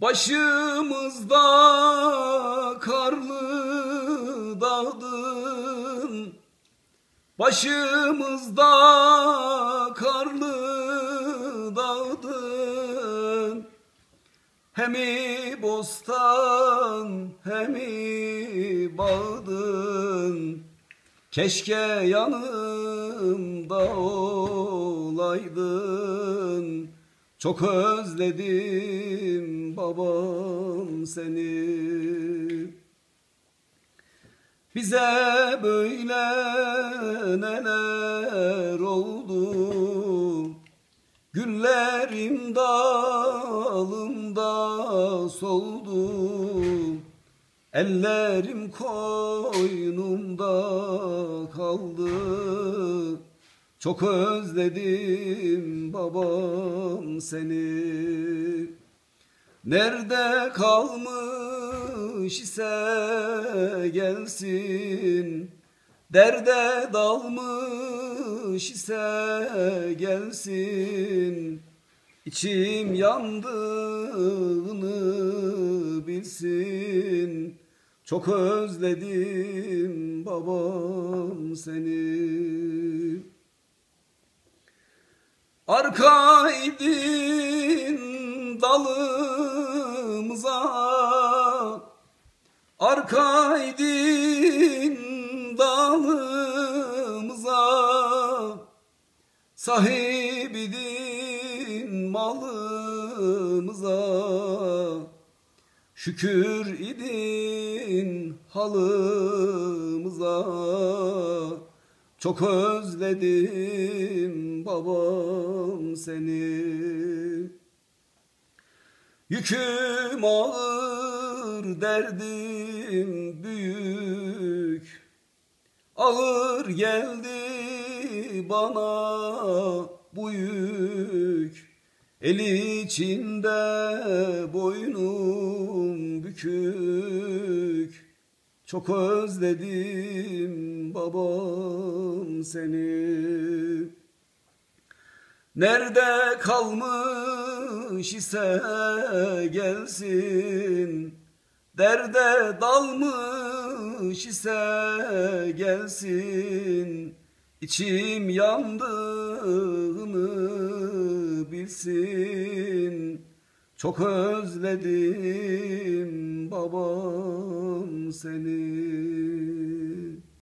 Başımızda karlı dağdın Başımızda karlı dağdın Hemi bostan hemi bağdın. Keşke yanımda olaydın Çok özledim babam seni. Bize böyle neler oldu? Güllerim dalımda soldu. Ellerim koynumda kaldı Çok özledim babam seni. Nerede kalmış ise gelsin. Derde dalmış ise gelsin. İçim yandığını bilsin. Çok özledim babam seni Arkaydın dalımıza. Arkaydın dalımıza. Sahibidin malımıza. Şükür idin halımıza Çok özledim babam seni. Yüküm ağır derdim büyük. Ağır geldi bana bu yük. El içinde boynum bükük Çok özledim babam seni. Nerede kalmış ise gelsin. Derde dalmış ise gelsin. İçim yandığını bilsin Çok özledim babam seni